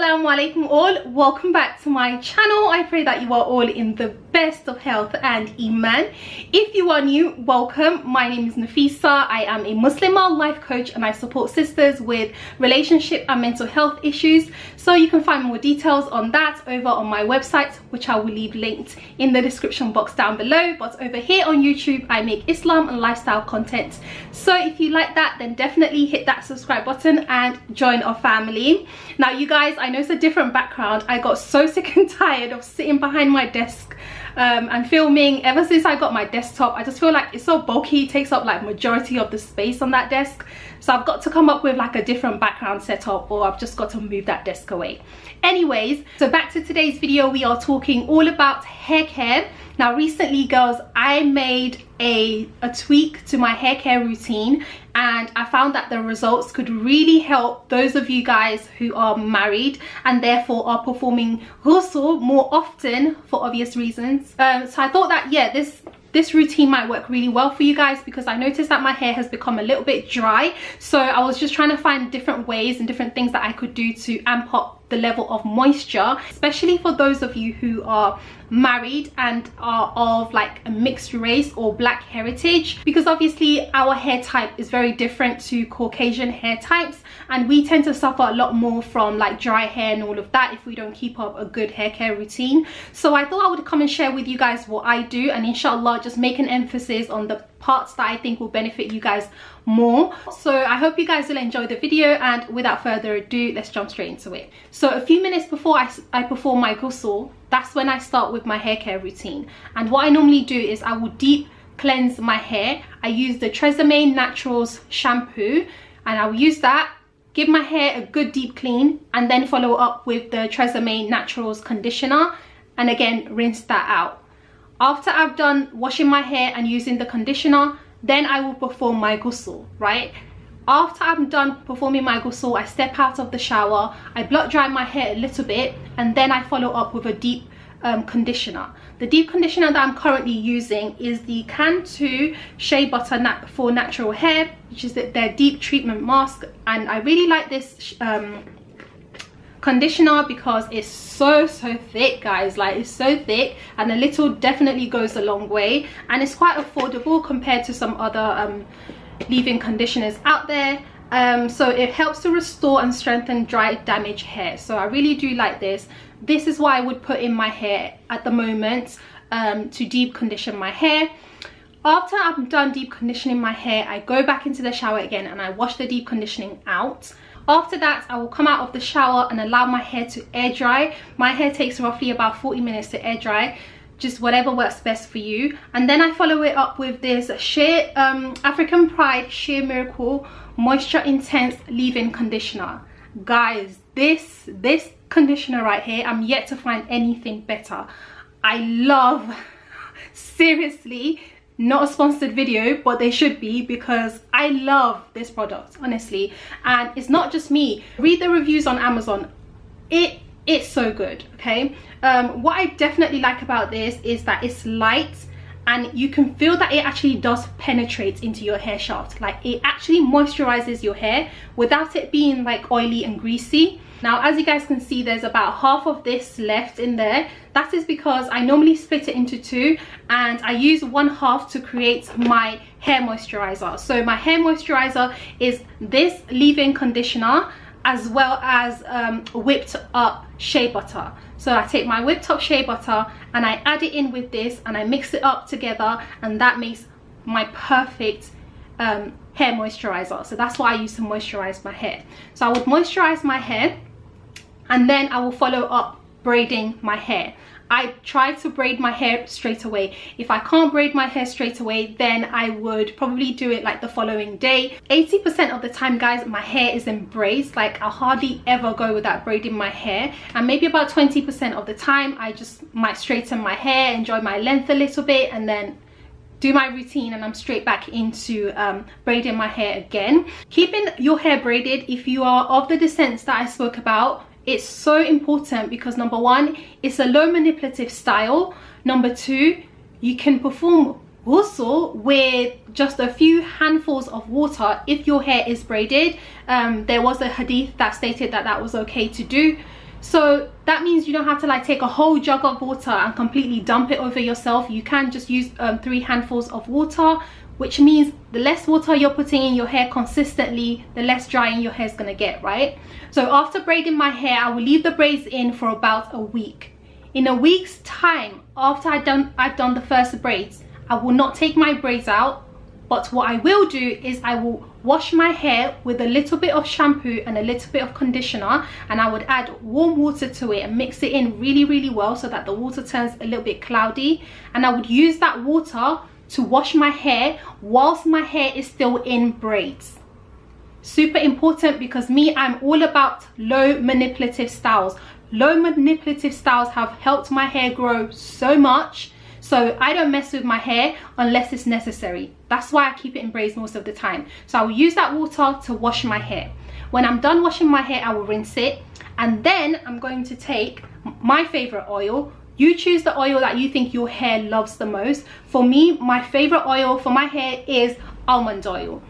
assalamu alaikum all. Welcome back to my channel. I pray that you are all in the best of health and iman. If you are new welcome. My name is nafisa. I am a muslim life coach and i support sisters with relationship and mental health issues. So you can find more details on that over on my website which i will leave linked in the description box down below. But over here on youtube i make islam and lifestyle content. So if you like that then definitely hit that subscribe button and join our family. Now you guys I know it's a different background. I got so sick and tired of sitting behind my desk um, and filming ever since I got my desktop I just feel like it's so bulky it takes up like majority of the space on that desk so I've got to come up with like a different background setup or I've just got to move that desk away anyways so back to today's video we are talking all about hair care now recently girls I made a, a tweak to my hair care routine and I found that the results could really help those of you guys who are married and therefore are performing ghusl more often for obvious reasons. Um, so I thought that yeah this this routine might work really well for you guys because I noticed that my hair has become a little bit dry. So I was just trying to find different ways and different things that I could do to amp up the level of moisture especially for those of you who are married and are of like a mixed race or black heritage because obviously our hair type is very different to Caucasian hair types and we tend to suffer a lot more from like dry hair and all of that if we don't keep up a good hair care routine. So I thought I would come and share with you guys what I do and inshallah just make an emphasis on the parts that I think will benefit you guys more. So i hope you guys will enjoy the video and without further ado let's jump straight into it. So a few minutes before i, I perform my ghusl that's when i start with my hair care routine. And what i normally do is i will deep cleanse my hair. I use the tresemme naturals shampoo and i'll use that give my hair a good deep clean and then follow up with the tresemme naturals conditioner and again rinse that out after i've done washing my hair and using the conditioner then I will perform my ghusl, right? After I'm done performing my ghusl, I step out of the shower, I block dry my hair a little bit, and then I follow up with a deep um, conditioner. The deep conditioner that I'm currently using is the Cantu Shea Butter Nat for Natural Hair, which is their deep treatment mask. And I really like this um, conditioner because it's so so thick guys. Like it's so thick and a little definitely goes a long way and it's quite affordable compared to some other um, leave-in conditioners out there. Um, so it helps to restore and strengthen dry damaged hair. So I really do like this. This is what I would put in my hair at the moment um, to deep condition my hair. After I'm done deep conditioning my hair I go back into the shower again and I wash the deep conditioning out after that i will come out of the shower and allow my hair to air dry. My hair takes roughly about 40 minutes to air dry just whatever works best for you. And then i follow it up with this shea um, african pride shea miracle moisture intense leave-in conditioner. Guys this this conditioner right here i'm yet to find anything better. I love seriously not a sponsored video but they should be because i love this product honestly. And it's not just me. Read the reviews on amazon. It it's so good okay? Um, what i definitely like about this is that it's light and you can feel that it actually does penetrate into your hair shaft. Like it actually moisturizes your hair without it being like oily and greasy now as you guys can see there's about half of this left in there. That is because i normally split it into two and i use one half to create my hair moisturizer. So my hair moisturizer is this leave-in conditioner as well as um, whipped up shea butter. So I take my whipped up shea butter and I add it in with this and I mix it up together and that makes my perfect um, hair moisturizer. So that's why I use to moisturize my hair. So I would moisturize my hair and then I will follow up braiding my hair I try to braid my hair straight away. If I can't braid my hair straight away, then I would probably do it like the following day. 80% of the time, guys, my hair is in braids. Like I hardly ever go without braiding my hair. And maybe about 20% of the time, I just might straighten my hair, enjoy my length a little bit, and then do my routine and I'm straight back into um, braiding my hair again. Keeping your hair braided if you are of the descent that I spoke about it's so important because number one it's a low manipulative style. Number two you can perform ghusl with just a few handfuls of water if your hair is braided. Um, there was a hadith that stated that that was okay to do so that means you don't have to like take a whole jug of water and completely dump it over yourself. You can just use um, three handfuls of water which means the less water you're putting in your hair consistently the less drying your hair is going to get right? So after braiding my hair i will leave the braids in for about a week. In a week's time after i've done i've done the first braids i will not take my braids out but what I will do is I will wash my hair with a little bit of shampoo and a little bit of conditioner and I would add warm water to it and mix it in really really well so that the water turns a little bit cloudy. And I would use that water to wash my hair whilst my hair is still in braids. Super important because me I'm all about low manipulative styles. Low manipulative styles have helped my hair grow so much so I don't mess with my hair unless it's necessary. That's why I keep it in braids most of the time. So I will use that water to wash my hair. When I'm done washing my hair, I will rinse it. And then I'm going to take my favorite oil, you choose the oil that you think your hair loves the most for me my favorite oil for my hair is almond oil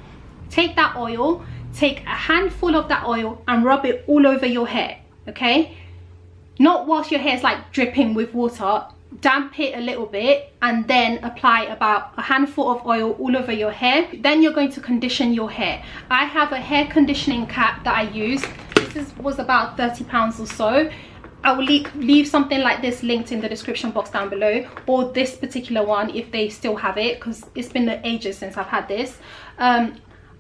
take that oil take a handful of that oil and rub it all over your hair okay not whilst your hair is like dripping with water damp it a little bit and then apply about a handful of oil all over your hair then you're going to condition your hair i have a hair conditioning cap that i use this is, was about 30 pounds or so I will leave, leave something like this linked in the description box down below or this particular one if they still have it because it's been ages since I've had this. Um,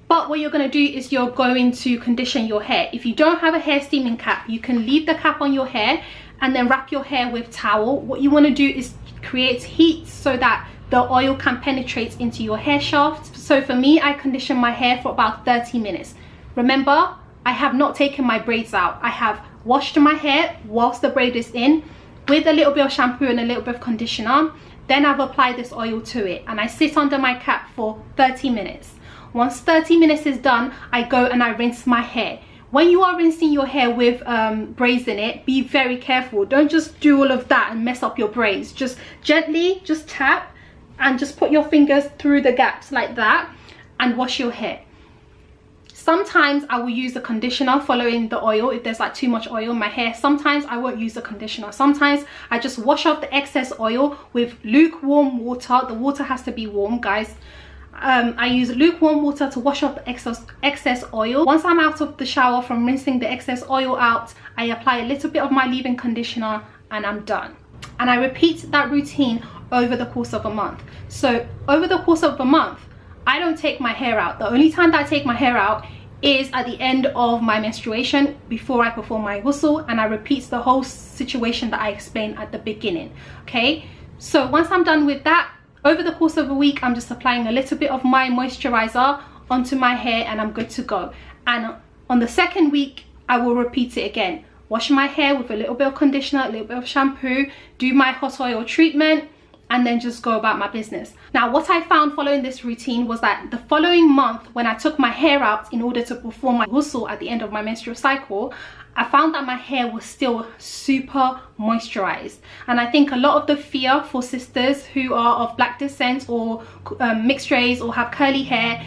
but what you're going to do is you're going to condition your hair. If you don't have a hair steaming cap, you can leave the cap on your hair and then wrap your hair with towel. What you want to do is create heat so that the oil can penetrate into your hair shaft. So for me i condition my hair for about 30 minutes. Remember i have not taken my braids out. I have washed my hair whilst the braid is in with a little bit of shampoo and a little bit of conditioner. Then i've applied this oil to it and i sit under my cap for 30 minutes. Once 30 minutes is done i go and i rinse my hair when you are rinsing your hair with um, braids in it be very careful. Don't just do all of that and mess up your braids. Just gently just tap and just put your fingers through the gaps like that and wash your hair. Sometimes i will use a conditioner following the oil. If there's like too much oil in my hair sometimes i won't use a conditioner. Sometimes i just wash off the excess oil with lukewarm water. The water has to be warm guys um, I use lukewarm water to wash off excess, excess oil. Once I'm out of the shower from rinsing the excess oil out, I apply a little bit of my leave-in conditioner and I'm done. And I repeat that routine over the course of a month. So over the course of a month, I don't take my hair out. The only time that I take my hair out is at the end of my menstruation before I perform my ghusl and I repeat the whole situation that I explained at the beginning, okay? So once I'm done with that, over the course of a week i'm just applying a little bit of my moisturizer onto my hair and i'm good to go and on the second week i will repeat it again wash my hair with a little bit of conditioner a little bit of shampoo do my hot oil treatment and then just go about my business. Now what I found following this routine was that the following month when I took my hair out in order to perform my ghusl at the end of my menstrual cycle, I found that my hair was still super moisturized. And I think a lot of the fear for sisters who are of black descent or um, mixed race or have curly hair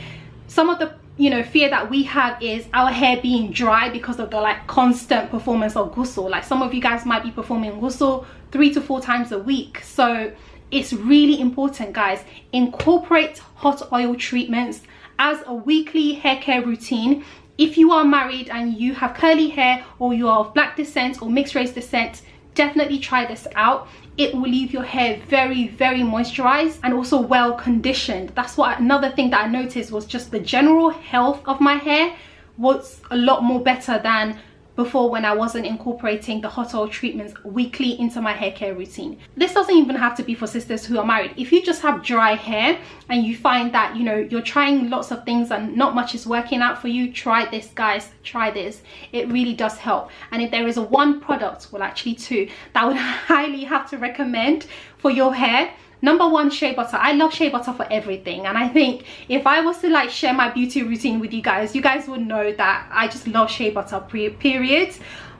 some of the you know fear that we have is our hair being dry because of the like constant performance of ghusl like some of you guys might be performing ghusl three to four times a week. So it's really important guys incorporate hot oil treatments as a weekly hair care routine if you are married and you have curly hair or you are of black descent or mixed race descent definitely try this out. It will leave your hair very very moisturized and also well conditioned. That's what another thing that i noticed was just the general health of my hair was a lot more better than before when I wasn't incorporating the hot oil treatments weekly into my hair care routine. This doesn't even have to be for sisters who are married. If you just have dry hair and you find that, you know, you're trying lots of things and not much is working out for you, try this guys, try this. It really does help. And if there is one product, well actually two, that I would highly have to recommend for your hair, number one shea butter. I love shea butter for everything. And i think if i was to like share my beauty routine with you guys you guys would know that i just love shea butter period.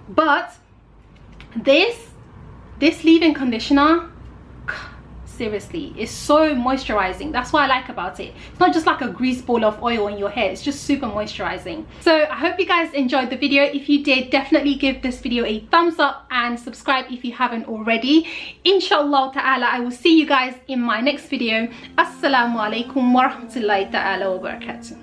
But this this leave-in conditioner seriously it's so moisturizing. That's what i like about it. It's not just like a grease ball of oil on your hair it's just super moisturizing. So i hope you guys enjoyed the video. If you did definitely give this video a thumbs up and subscribe if you haven't already. Inshallah ta'ala i will see you guys in my next video. Assalamu alaikum wa rahmatullahi ta'ala wa barakatuh